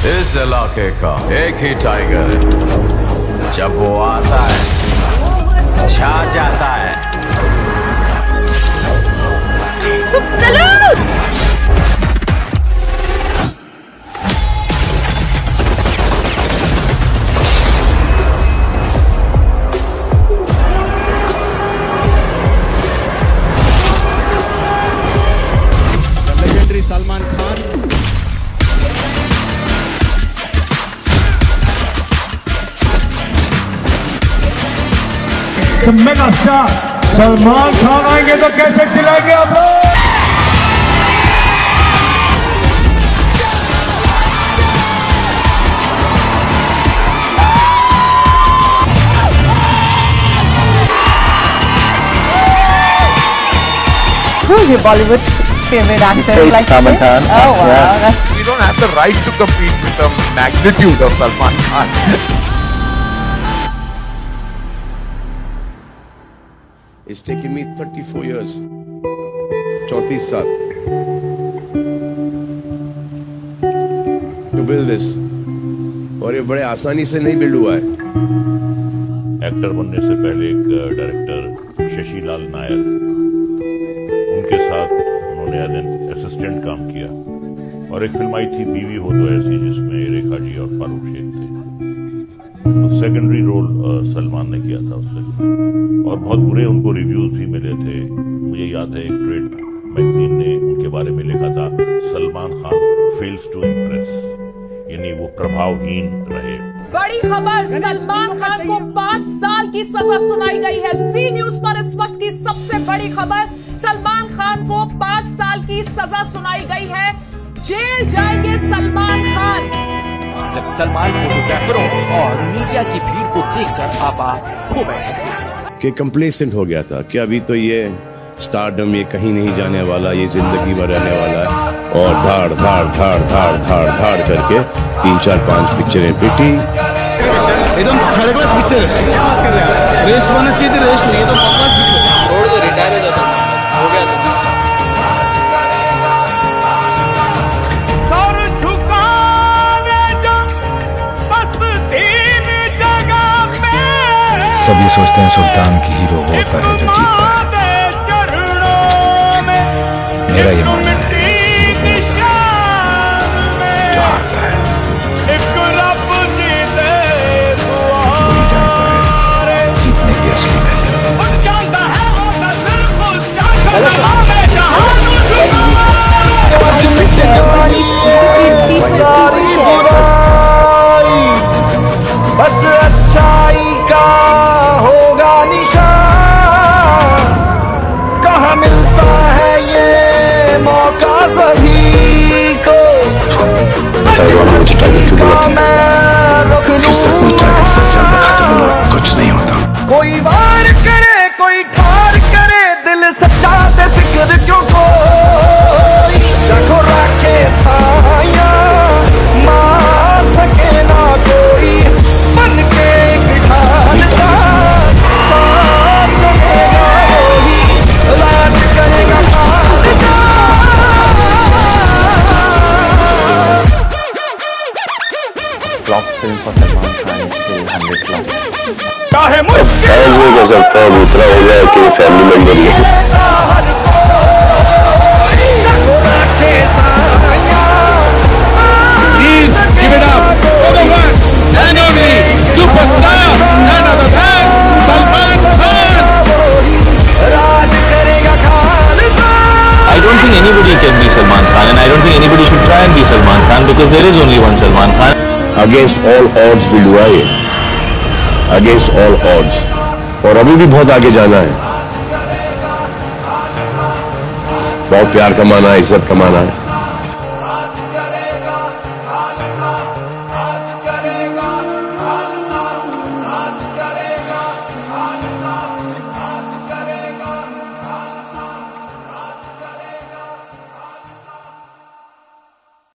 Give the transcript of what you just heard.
इस इलाके का एक ही टाइगर है। जब वो आता है छा जाता है। मेगा स्टार सलमान खान आएँगे तो कैसे चिल्लाएँगे आप लोग Who's your Bollywood favorite actor? you like Salman? Khan. Oh wow, Yeah. We don't have the right to compete with the magnitude of Salman Khan. It's taken me 34 years. 34 साल to build this. और ये बड़े आसानी से नहीं build हुआ है। Actor बनने से पहले एक डायरेक्टर शशि लाल नायर उनके साथ उन्होंने असिस्टेंट काम किया। और एक फ़िल्म आई थी, बीवी हो तो ऐसी, जिसमें रेखा जी और फारूक शेख। तो सेकेंडरी रोल सलमान ने किया था उस फ़िल्म में और बहुत बुरे उनको रिव्यूज़ भी मिले थे। मुझे याद है एक ट्रेड मैगजीन ने उनके बारे में लिखा था Salman Khan fails to impress यानी वो प्रभावहीन रहे। बड़ी खबर सलमान खान को पाँच साल की सजा सुनाई गई है। सी न्यूज़ पर इस वक्त की सबसे बड़ी खबर सलमान खान को पाँच साल की सजा सुनाई गई है। जेल जाएँगे सलमान खान। जब सलमान फोटोग्राफरों और मीडिया की भीड़ को देखकर आपा हो बैठे थे कि कंप्लेसेंट हो गया था कि अभी तो ये स्टारडम ये कहीं नहीं जाने वाला ये ज़िंदगी भर रहने वाला है। और धाड़ धाड़ धाड़ धाड़ धाड़ धाड़ करके तीन चार पाँच पिक्चरें पिटी एकदम थर्ड क्लास पिक्चर है। रेस होना चाहिए थी रेस्ट हुई है तो सभी सोचते हैं सुल्तान की हीरो वो होता है जो जीतता है। मेरा ये मानना किस्मत में टाइगर से ज़्यादा खतरनाक कुछ नहीं होता। कोई वार करे, कोई कार करे, दिल से मुश्किल फैंस नहीं कह सकता अब इतना हो गया कि फैमिली मेंबर नहीं Please give it up for the one and only superstar, none other than Salman Khan. राज करेगा Khalida I don't think anybody can be Salman Khan and I don't think anybody should try and be Salman Khan because there is only one Salman Khan. Against all odds build हुआ ये against all odds और अभी भी बहुत आगे जाना है। बहुत प्यार कमाना है इज़्ज़त कमाना है।